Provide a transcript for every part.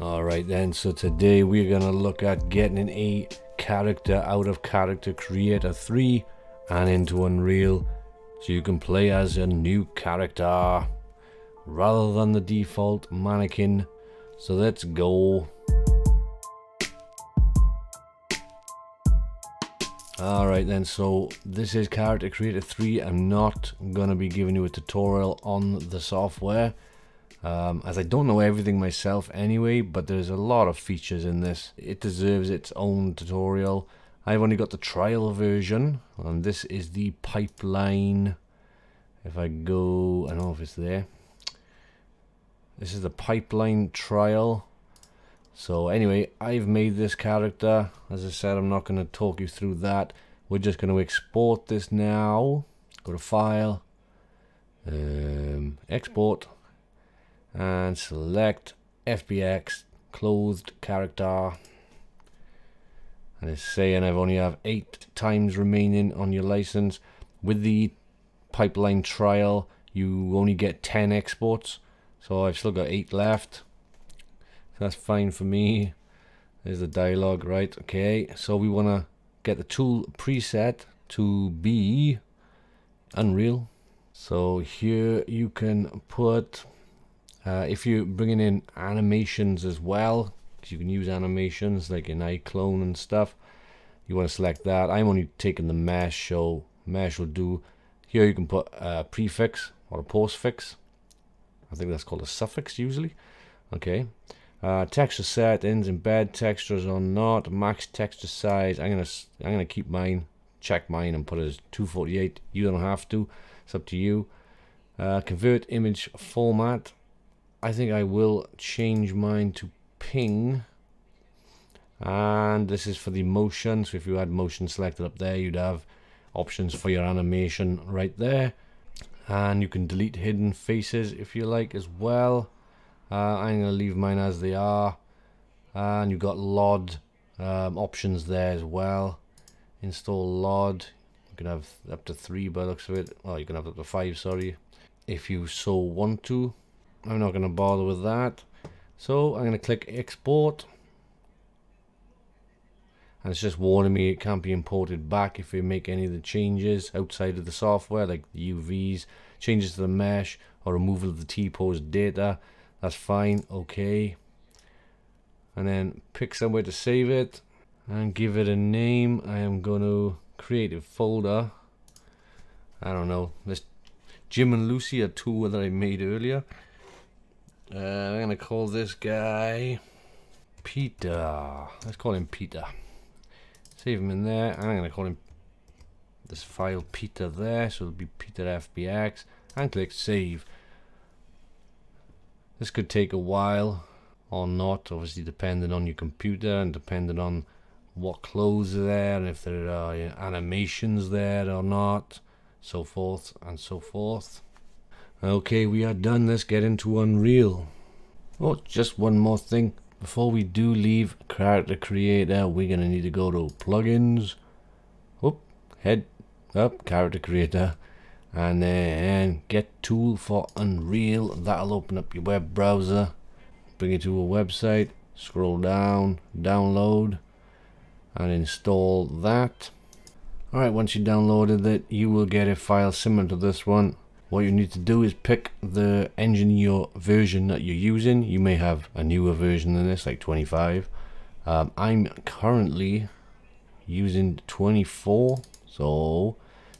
Alright then, so today we're to look at getting a character out of Character Creator 3 and into Unreal so you can play as a new character rather than the default mannequin. So let's go. Alright then, so this is Character Creator 3. I'm not going to be giving you a tutorial on the software. Um, as I don't know everything myself anyway, but there's a lot of features in this. It deserves its own tutorial. I've only got the trial version, and this is the pipeline. If I go, I don't know if it's there. This is the pipeline trial. So anyway, I've made this character. As I said, I'm not going to talk you through that. We're just going to export this now. Go to File, um, Export, and select FBX Clothed Character. And it's saying I've only have eight times remaining on your license. With the pipeline trial, you only get 10 exports. So I've still got eight left that's fine for me there's the dialogue right okay so we want to get the tool preset to be unreal so here you can put uh, if you're bringing in animations as well because you can use animations like in iClone and stuff you want to select that I'm only taking the mesh so mesh will do here you can put a prefix or a postfix I think that's called a suffix usually okay uh, texture settings, embed textures or not, max texture size. I'm gonna I'm gonna keep mine, check mine, and put it as 248. You don't have to. It's up to you. Uh, convert image format. I think I will change mine to PNG. And this is for the motion. So if you had motion selected up there, you'd have options for your animation right there. And you can delete hidden faces if you like as well. Uh, I'm going to leave mine as they are. And you've got LOD um, options there as well. Install LOD. You can have up to three by looks of it. Well, you can have up to five, sorry. If you so want to. I'm not going to bother with that. So I'm going to click export. And it's just warning me it can't be imported back if we make any of the changes outside of the software, like the UVs, changes to the mesh, or removal of the T-pose data. That's fine okay. And then pick somewhere to save it and give it a name. I am going to create a folder. I don't know. This Jim and Lucy a tool that I made earlier uh, I'm gonna call this guy Peter. Let's call him Peter. Save him in there. I'm gonna call him this file Peter there so it'll be Peter FBX and click save. This could take a while or not, obviously depending on your computer and depending on what clothes are there and if there are animations there or not, so forth and so forth. Okay, we are done. Let's get into Unreal. Oh, just one more thing. Before we do leave Character Creator, we're going to need to go to Plugins. Whoop, head up, Character Creator and then get tool for Unreal that'll open up your web browser bring you to a website scroll down download and install that alright once you downloaded it you will get a file similar to this one what you need to do is pick the engine your version that you're using. You may have a newer version than this like 25 um, I'm currently using 24 so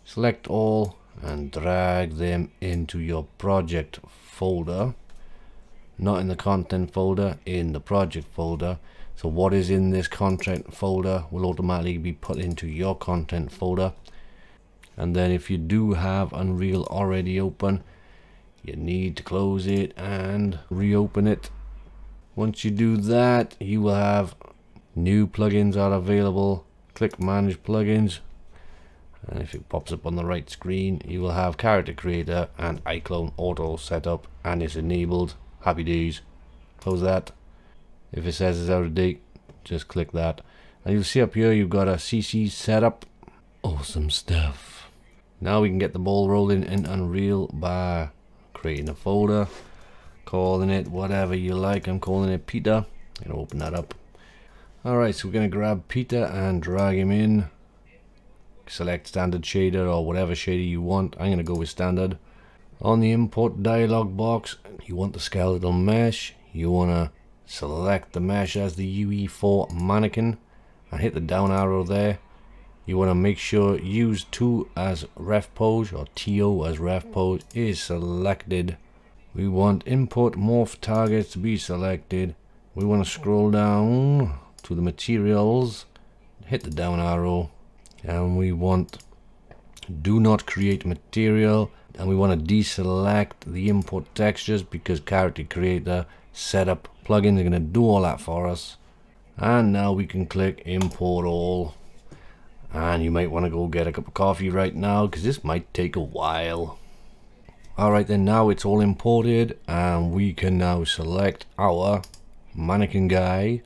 select all and drag them into your project folder. Not in the content folder in the project folder. So what is in this content folder will automatically be put into your content folder and then if you do have Unreal already open you need to close it and reopen it. Once you do that you will have new plugins are available. Click manage plugins. And if it pops up on the right screen you will have character creator and iClone auto set up and it's enabled. Happy days. Close that. If it says it's out of date just click that. And you'll see up here you've got a CC setup. Awesome stuff now we can get the ball rolling in Unreal by creating a folder calling it whatever you like I'm calling it Peter Gonna open that up. Alright, so we're gonna grab Peter and drag him in. Select standard shader or whatever shader you want. I'm gonna go with standard. On the import dialog box, you want the skeletal mesh. You wanna select the mesh as the UE4 mannequin and hit the down arrow there. You want to make sure use 2 as ref pose or TO as ref pose is selected. We want import morph targets to be selected. We want to scroll down to the materials, hit the down arrow, and we want do not create material and we want to deselect the import textures because character creator setup plugins are going to do all that for us and now we can click import all and you might want to go get a cup of coffee right now because this might take a while. Alright then now it's all imported and we can now select our mannequin guy.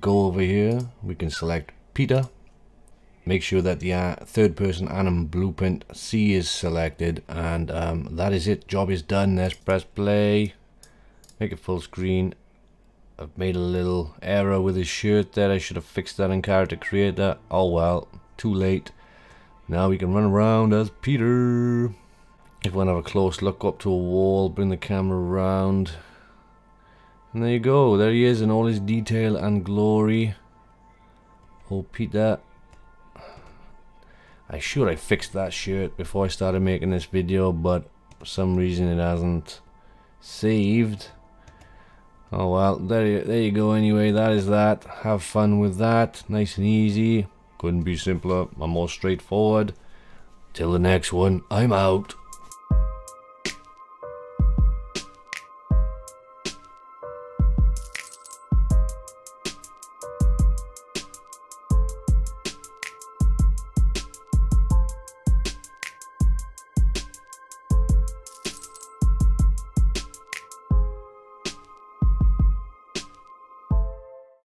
Go over here we can select Peter. Make sure that the uh, third person anim blueprint C is selected and um, that is it. Job is done. Let's press play. Make it full screen. I've made a little error with his shirt there. I should have fixed that in character creator. Oh well too late. Now we can run around as Peter. If we want to have a close look up to a wall bring the camera around. And there you go. There he is in all his detail and glory. Oh Peter I sure I fixed that shirt before I started making this video, but for some reason it hasn't saved. Oh well, there you, there you go anyway, that is that. Have fun with that, nice and easy. Couldn't be simpler, I'm more straightforward. Till the next one, I'm out.